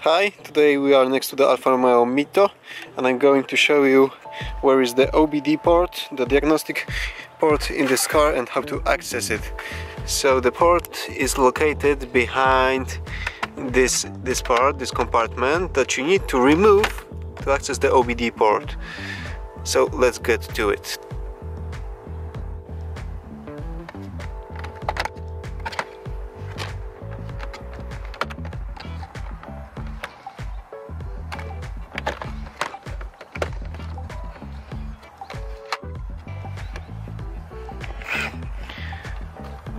Hi, today we are next to the Alfa Romeo Mito and I'm going to show you where is the OBD port, the diagnostic port in this car and how to access it. So the port is located behind this, this part, this compartment that you need to remove to access the OBD port. So let's get to it.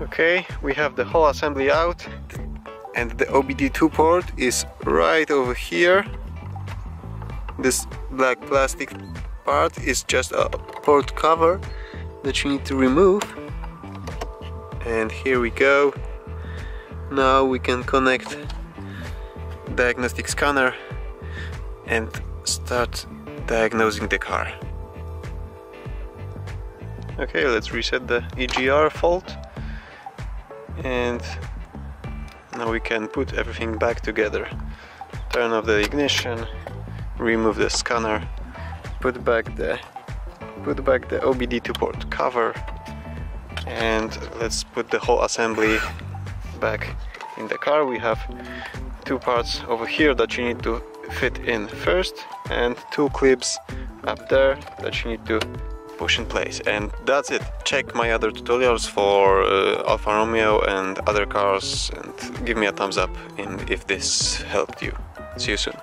Okay, we have the whole assembly out and the OBD2 port is right over here. This black plastic part is just a port cover that you need to remove. And here we go. Now we can connect diagnostic scanner and start diagnosing the car. Okay, let's reset the EGR fault and now we can put everything back together. Turn off the ignition remove the scanner put back the put back the OBD2 port cover and let's put the whole assembly back in the car. We have two parts over here that you need to fit in first and two clips up there that you need to push in place. And that's it. Check my other tutorials for uh, Alfa Romeo and other cars and give me a thumbs up in if this helped you. See you soon